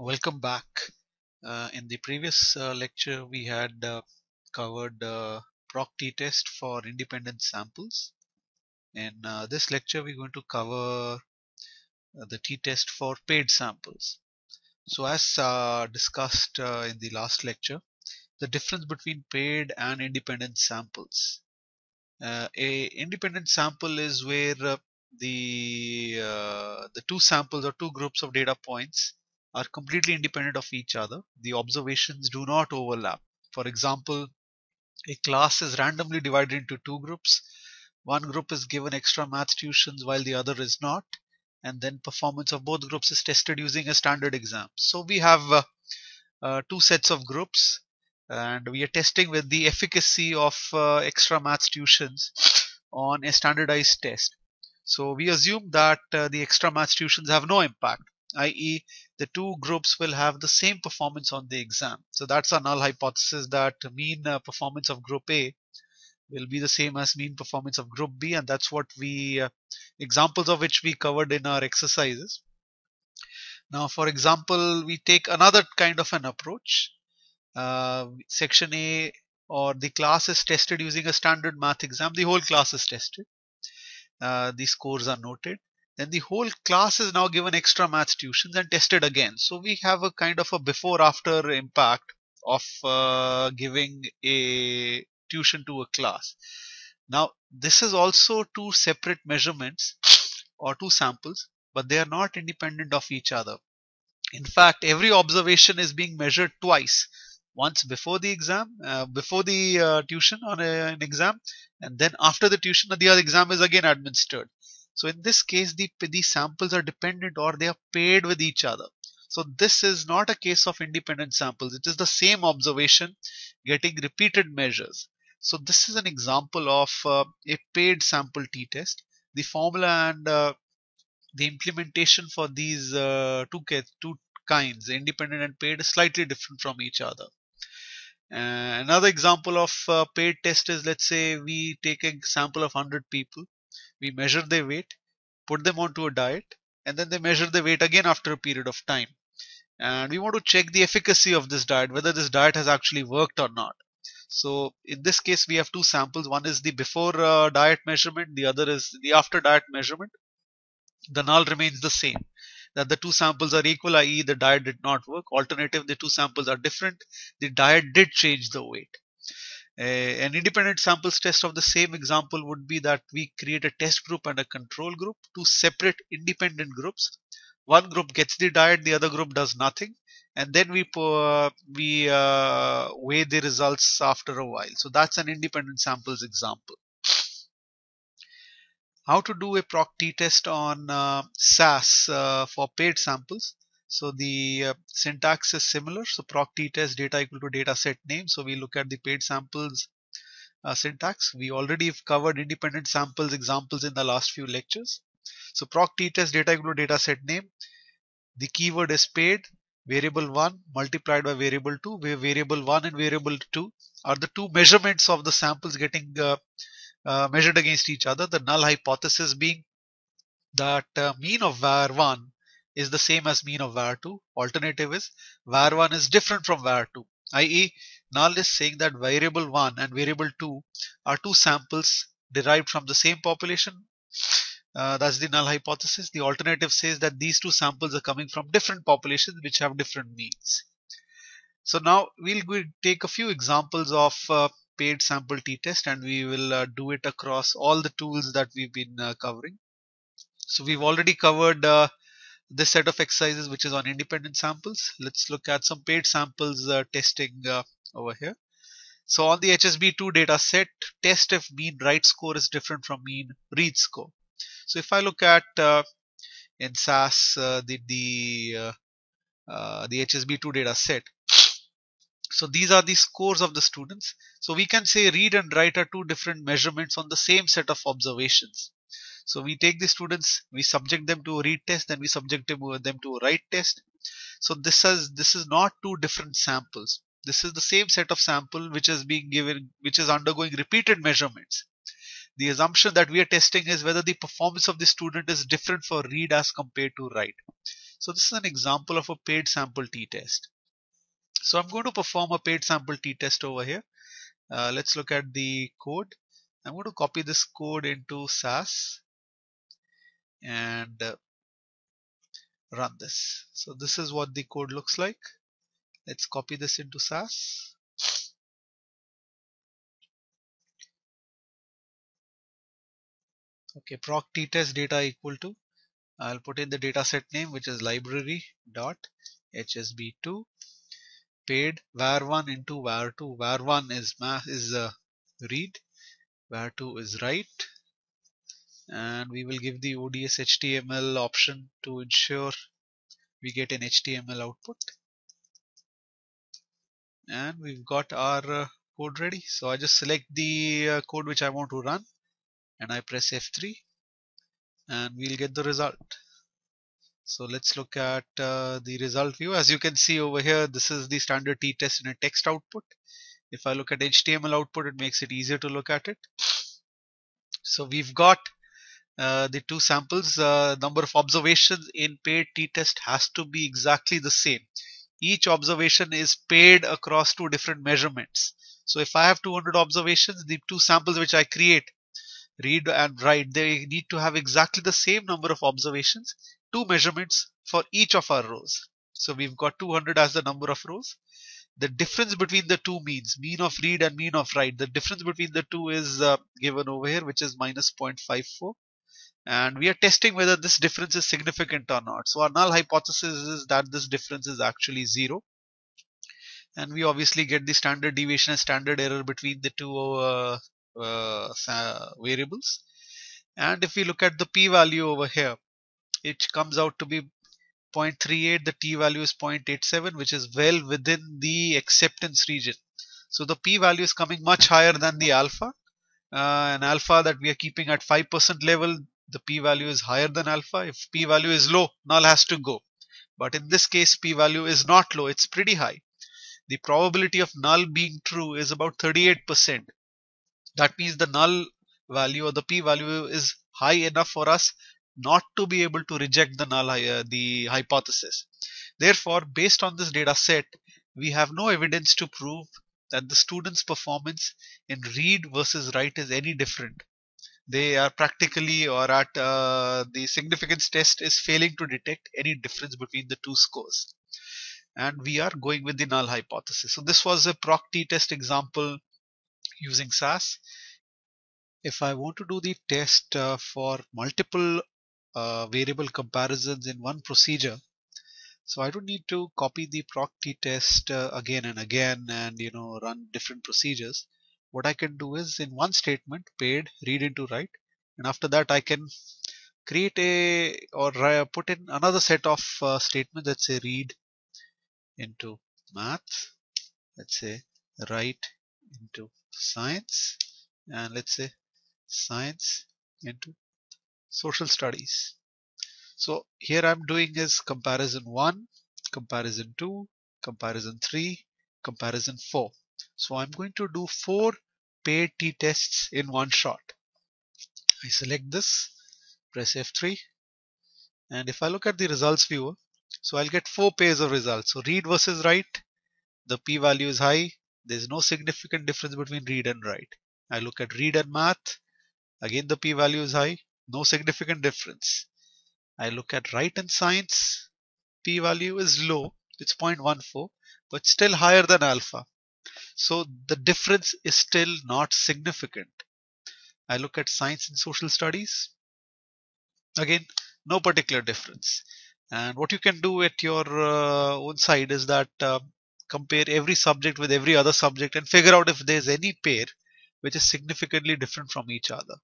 Welcome back. Uh, in the previous uh, lecture, we had uh, covered uh, proc t-test for independent samples. In uh, this lecture, we're going to cover uh, the t-test for paired samples. So as discussed in the last lecture, the difference between paired and independent samples. A independent sample is where the the two samples or two groups of data points are completely independent of each other. The observations do not overlap. For example, a class is randomly divided into two groups. One group is given extra math tuitions while the other is not. And then performance of both groups is tested using a standard exam. So we have uh, uh, two sets of groups and we are testing with the efficacy of uh, extra math tuitions on a standardized test. So we assume that uh, the extra math tuitions have no impact i.e. the two groups will have the same performance on the exam. So that's our null hypothesis that mean uh, performance of group A will be the same as mean performance of group B and that's what we uh, examples of which we covered in our exercises. Now for example we take another kind of an approach. Uh, section A or the class is tested using a standard math exam. The whole class is tested. Uh, the scores are noted then the whole class is now given extra math tuitions and tested again. So we have a kind of a before after impact of uh, giving a tuition to a class. Now this is also two separate measurements or two samples, but they are not independent of each other. In fact, every observation is being measured twice. Once before the exam, uh, before the uh, tuition on a, an exam, and then after the tuition, the other exam is again administered. So in this case, the, the samples are dependent or they are paired with each other. So this is not a case of independent samples. It is the same observation getting repeated measures. So this is an example of uh, a paired sample t-test. The formula and uh, the implementation for these uh, two, two kinds, independent and paired, is slightly different from each other. Uh, another example of uh, paired test is let's say we take a sample of 100 people we measure their weight, put them onto a diet, and then they measure the weight again after a period of time. And we want to check the efficacy of this diet, whether this diet has actually worked or not. So in this case, we have two samples. One is the before uh, diet measurement, the other is the after diet measurement. The null remains the same. That the two samples are equal, i.e. the diet did not work. Alternative, the two samples are different. The diet did change the weight an independent samples test of the same example would be that we create a test group and a control group, two separate independent groups. One group gets the diet, the other group does nothing, and then we uh, we uh, weigh the results after a while. So that's an independent samples example. How to do a proc t test on uh, SAS uh, for paired samples? So the uh, syntax is similar. So proc t test data equal to data set name. So we look at the paired samples uh, syntax. We already have covered independent samples examples in the last few lectures. So proc t test data equal to data set name. The keyword is paired. Variable 1 multiplied by variable 2, where variable 1 and variable 2 are the two measurements of the samples getting uh, uh, measured against each other. The null hypothesis being that uh, mean of var1 is the same as mean of var2. Alternative is var1 is different from var2, i.e. null is saying that variable 1 and variable 2 are two samples derived from the same population. Uh, that's the null hypothesis. The alternative says that these two samples are coming from different populations which have different means. So now we'll take a few examples of uh, paired sample t-test and we will uh, do it across all the tools that we've been uh, covering. So we've already covered uh, this set of exercises which is on independent samples. Let's look at some paired samples uh, testing uh, over here. So on the HSB2 data set, test if mean write score is different from mean read score. So if I look at uh, in SAS uh, the the uh, uh, the HSB2 data set, so these are the scores of the students. So we can say read and write are two different measurements on the same set of observations. So we take the students, we subject them to a read test, then we subject them to a write test. So this is this is not two different samples. This is the same set of sample which is being given, which is undergoing repeated measurements. The assumption that we are testing is whether the performance of the student is different for read as compared to write. So this is an example of a paired sample t-test. So I'm going to perform a paired sample t-test over here. Uh, let's look at the code. I'm going to copy this code into SAS and uh, run this. So this is what the code looks like. Let's copy this into SAS. Okay, proc t-test data equal to I'll put in the dataset name which is library dot hsb2 paired var1 into var2 var1 is is uh, read var2 is write and we will give the ODS HTML option to ensure we get an HTML output and we've got our uh, code ready so I just select the uh, code which I want to run and I press F3 and we'll get the result. So let's look at uh, the result view. As you can see over here, this is the standard t-test in a text output. If I look at HTML output, it makes it easier to look at it. So we've got the two samples. Uh, number of observations in paired t-test has to be exactly the same. Each observation is paid across two different measurements. So if I have 200 observations, the two samples which I create read and write, they need to have exactly the same number of observations, two measurements for each of our rows. So we've got 200 as the number of rows. The difference between the two means, mean of read and mean of write, the difference between the two is uh, given over here, which is minus 0.54. And we are testing whether this difference is significant or not. So our null hypothesis is that this difference is actually zero. And we obviously get the standard deviation and standard error between the two uh, uh, variables. And if we look at the p-value over here it comes out to be 0.38 the t-value is 0.87 which is well within the acceptance region. So the p-value is coming much higher than the alpha uh, and alpha that we are keeping at 5% level the p-value is higher than alpha. If p-value is low null has to go. But in this case p-value is not low. It's pretty high. The probability of null being true is about 38% that means the null value or the p-value is high enough for us not to be able to reject the null uh, the hypothesis. Therefore, based on this data set, we have no evidence to prove that the student's performance in read versus write is any different. They are practically or at uh, the significance test is failing to detect any difference between the two scores. And we are going with the null hypothesis. So this was a proc t-test example using SAS. If I want to do the test uh, for multiple uh, variable comparisons in one procedure, so I don't need to copy the proc t-test uh, again and again and you know run different procedures. What I can do is in one statement paired read into write and after that I can create a or uh, put in another set of uh, statements let's say read into math let's say write into science and let's say science into social studies. So here I'm doing is comparison 1, comparison 2, comparison 3, comparison 4. So I'm going to do 4 paired t-tests in one shot. I select this, press F3 and if I look at the results viewer, so I'll get 4 pairs of results. So read versus write, the p-value is high, there's no significant difference between read and write. I look at read and math. Again, the p-value is high. No significant difference. I look at write and science. P-value is low. It's 0.14, but still higher than alpha. So the difference is still not significant. I look at science and social studies. Again, no particular difference. And what you can do at your uh, own side is that uh, compare every subject with every other subject and figure out if there's any pair which is significantly different from each other.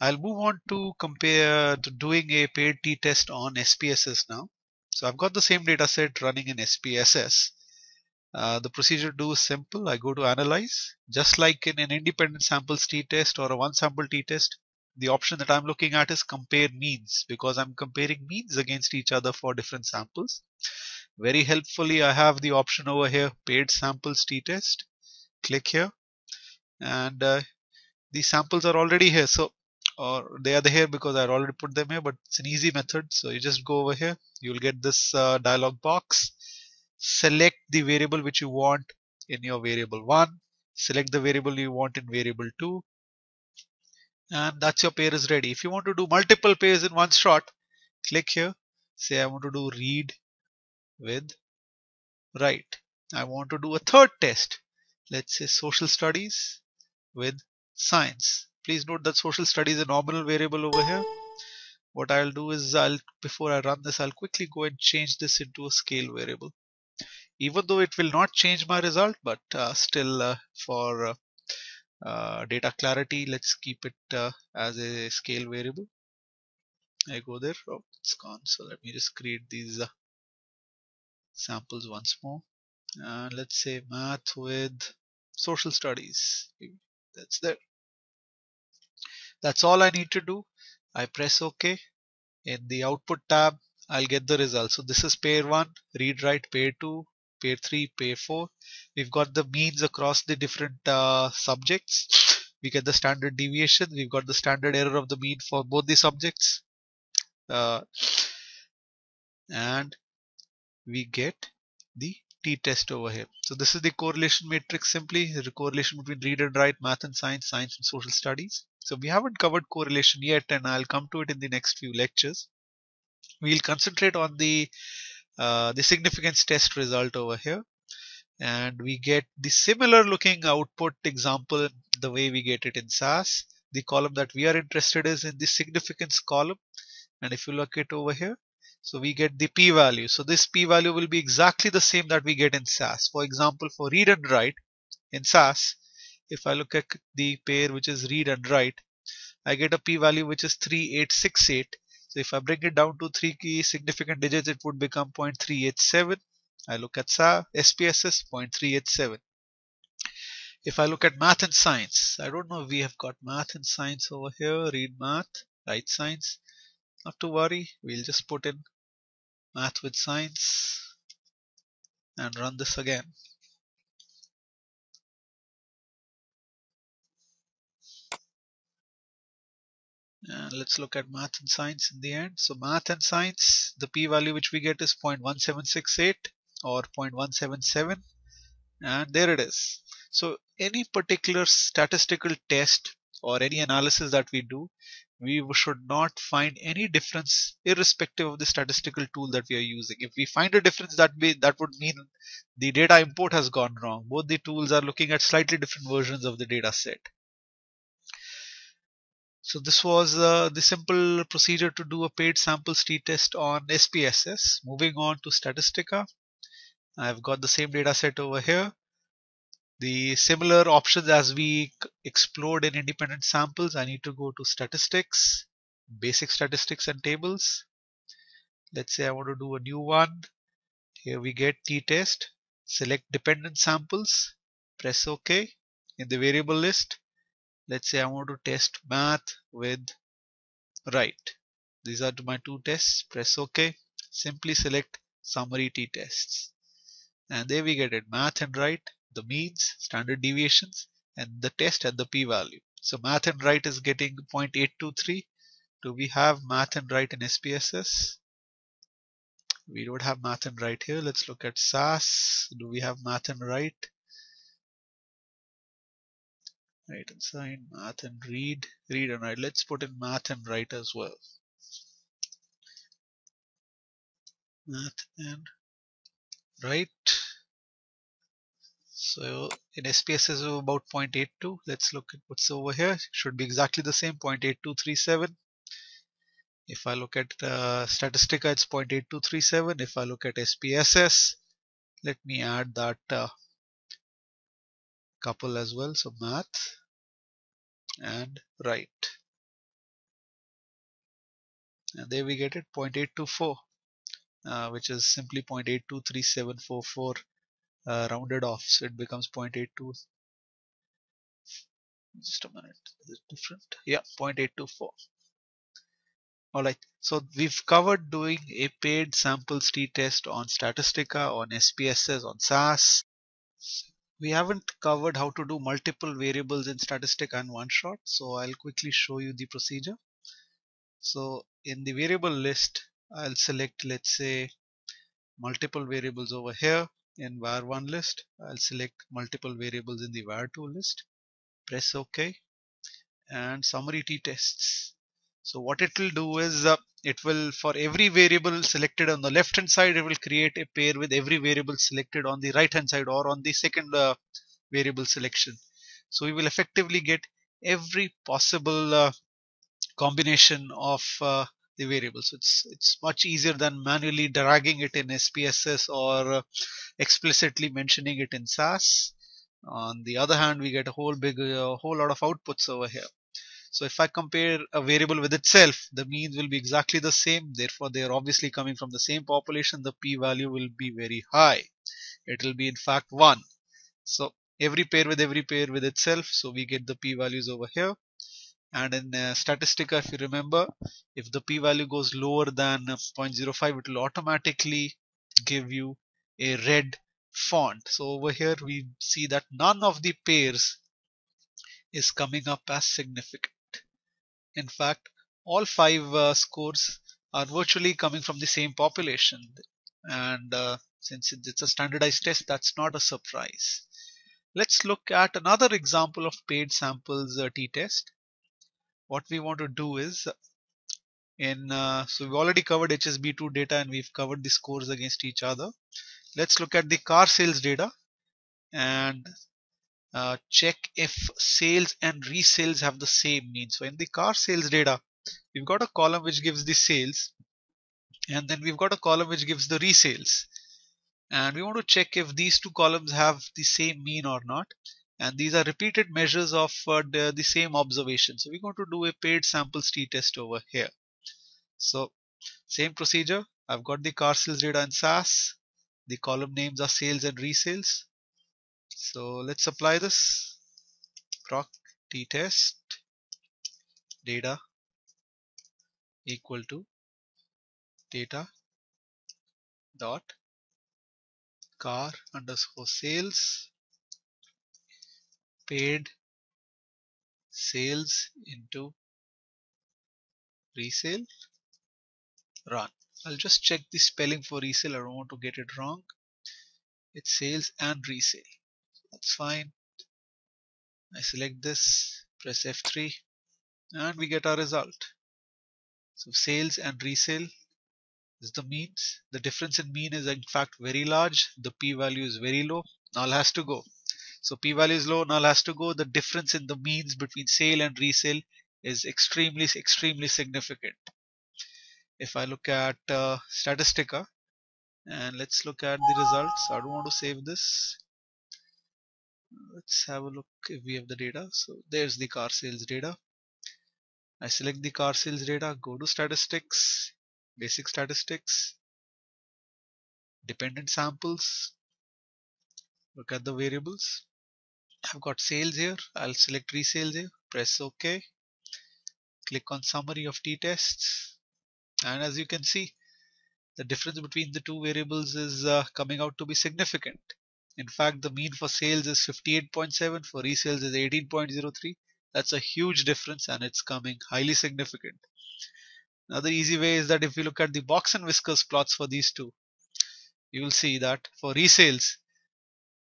I'll move on to compare to doing a paired t-test on SPSS now. So I've got the same data set running in SPSS. Uh, the procedure do is simple. I go to analyze. Just like in an independent samples t-test or a one sample t-test, the option that I'm looking at is compare means because I'm comparing means against each other for different samples. Very helpfully, I have the option over here, paired samples t-test. Click here and uh, the samples are already here. So or they are here because I already put them here but it's an easy method so you just go over here you'll get this uh, dialog box select the variable which you want in your variable 1 select the variable you want in variable 2 and that's your pair is ready. If you want to do multiple pairs in one shot click here say I want to do read with write. I want to do a third test. Let's say social studies with science. Please note that social studies is a nominal variable over here. What I'll do is I'll before I run this I'll quickly go and change this into a scale variable even though it will not change my result but uh, still uh, for uh, uh data clarity let's keep it uh, as a scale variable. I go there. Oh it's gone. So let me just create these samples once more. And let's say math with social studies. That's there. That's all I need to do. I press OK. In the output tab I'll get the result. So this is pair 1 read write pair 2 pair 3 pair 4 we've got the means across the different uh, subjects we get the standard deviation we've got the standard error of the mean for both the subjects uh, and we get the t-test over here. So this is the correlation matrix simply, the correlation between read and write, math and science, science and social studies. So we haven't covered correlation yet and I'll come to it in the next few lectures. We'll concentrate on the uh, the significance test result over here and we get the similar looking output example the way we get it in SAS. The column that we are interested is in the significance column and if you look it over here so we get the p-value. So this p-value will be exactly the same that we get in SAS. For example, for read and write in SAS, if I look at the pair which is read and write, I get a p-value which is 3868. So if I bring it down to three key significant digits, it would become 0.387. I look at SA, SPSS 0.387. If I look at math and science, I don't know if we have got math and science over here, read math, write science. Not to worry, we'll just put in math with science and run this again. Let's look at math and science in the end. So math and science, the p-value which we get is 0.1768 or 0.177 and there it is. So any particular statistical test or any analysis that we do, we should not find any difference irrespective of the statistical tool that we are using. If we find a difference that that would mean the data import has gone wrong. Both the tools are looking at slightly different versions of the data set. So this was uh, the simple procedure to do a paired samples t-test on SPSS. Moving on to Statistica. I've got the same data set over here. The similar options as we explored in independent samples, I need to go to statistics, basic statistics and tables. Let's say I want to do a new one. Here we get t-test, select dependent samples, press OK. In the variable list, let's say I want to test math with write. These are my two tests, press OK. Simply select summary t-tests. And there we get it, math and write the means, standard deviations, and the test at the p-value. So math and write is getting 0.823. Do we have math and write in SPSS? We don't have math and write here. Let's look at SAS. Do we have math and write? Write and sign, math and read, read and write. Let's put in math and write as well. Math and write. So in SPSS is about 0.82. Let's look at what's over here. It should be exactly the same 0.8237. If I look at uh, Statistica, it's 0.8237. If I look at SPSS, let me add that uh, couple as well. So math and right. And there we get it 0.824, uh, which is simply 0.823744 uh, rounded off. So it becomes 0.82 just a minute is it different? Yeah 0.824 alright so we've covered doing a paired samples t-test on Statistica on SPSS on SAS we haven't covered how to do multiple variables in statistic and one shot so I'll quickly show you the procedure. So in the variable list I'll select let's say multiple variables over here in var1 list. I'll select multiple variables in the var2 list press ok and summary t-tests so what it will do is uh, it will for every variable selected on the left hand side it will create a pair with every variable selected on the right hand side or on the second uh, variable selection. So we will effectively get every possible uh, combination of uh, the variables. It's it's much easier than manually dragging it in SPSS or uh, explicitly mentioning it in SAS on the other hand we get a whole big a uh, whole lot of outputs over here so if I compare a variable with itself, the means will be exactly the same. Therefore, they are obviously coming from the same population. The p-value will be very high. It will be in fact 1. So every pair with every pair with itself. So we get the p-values over here. And in uh, Statistica, if you remember, if the p-value goes lower than 0.05, it will automatically give you a red font. So over here we see that none of the pairs is coming up as significant. In fact, all five uh, scores are virtually coming from the same population. And uh, since it's a standardized test, that's not a surprise. Let's look at another example of paired samples uh, t-test. What we want to do is in uh, so we've already covered HSB2 data and we've covered the scores against each other. Let's look at the car sales data and uh, check if sales and resales have the same mean. So in the car sales data, we've got a column which gives the sales and then we've got a column which gives the resales. And we want to check if these two columns have the same mean or not. And these are repeated measures of uh, the, the same observation. So we're going to do a paired samples t-test over here. So same procedure. I've got the car sales data in SAS. The column names are sales and resales. So let's apply this proc t-test data equal to data dot car underscore sales paired sales into resale run. I'll just check the spelling for resale. I don't want to get it wrong. It's sales and resale that's fine. I select this press F3 and we get our result. So sales and resale is the means. The difference in mean is in fact very large. The p-value is very low. Null has to go. So p-value is low null has to go. The difference in the means between sale and resale is extremely extremely significant. If I look at uh, Statistica and let's look at the results. I don't want to save this let's have a look if we have the data. So there's the car sales data. I select the car sales data go to statistics basic statistics dependent samples look at the variables. I've got sales here. I'll select resales here press OK click on summary of t-tests and as you can see the difference between the two variables is uh, coming out to be significant in fact, the mean for sales is 58.7, for resales is 18.03. That's a huge difference and it's coming highly significant. Another easy way is that if you look at the box and whiskers plots for these two, you will see that for resales,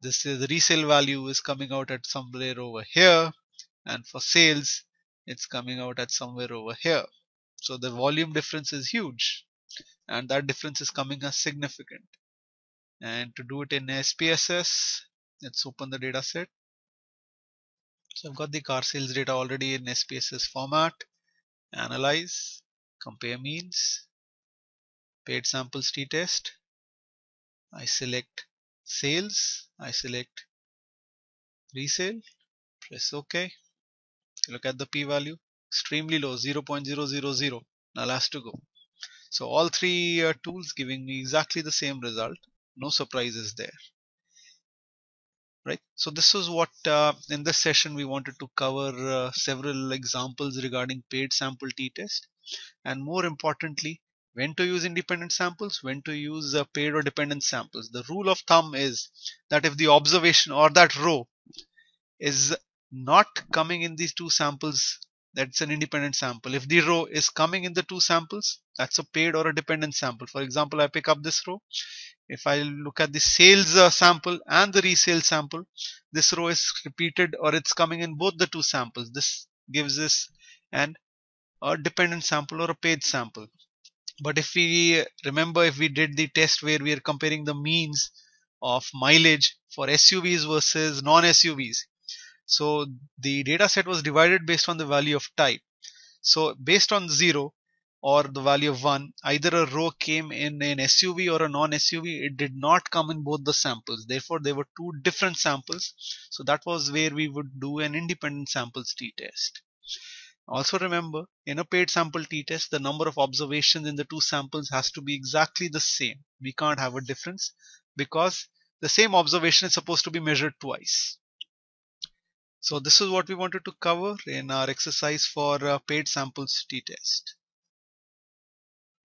this is the resale value is coming out at somewhere over here and for sales it's coming out at somewhere over here. So the volume difference is huge and that difference is coming as significant and to do it in SPSS let's open the data set so I've got the car sales data already in SPSS format. Analyze compare means paired samples t-test. I select sales I select resale press OK. Look at the p-value extremely low 0.000 now has to go. So all three uh, tools giving me exactly the same result no surprises there right so this is what uh, in this session we wanted to cover uh, several examples regarding paired sample t-test and more importantly when to use independent samples, when to use uh, paired or dependent samples. The rule of thumb is that if the observation or that row is not coming in these two samples, that's an independent sample. If the row is coming in the two samples, that's a paired or a dependent sample. For example, I pick up this row. If I look at the sales uh, sample and the resale sample, this row is repeated or it's coming in both the two samples. This gives us an a dependent sample or a paired sample. But if we remember, if we did the test where we are comparing the means of mileage for SUVs versus non-SUVs, so the data set was divided based on the value of type. So based on zero or the value of one, either a row came in an SUV or a non-SUV, it did not come in both the samples. Therefore, there were two different samples. So that was where we would do an independent samples t-test. Also remember, in a paired sample t-test, the number of observations in the two samples has to be exactly the same. We can't have a difference because the same observation is supposed to be measured twice. So this is what we wanted to cover in our exercise for uh, paired samples t-test.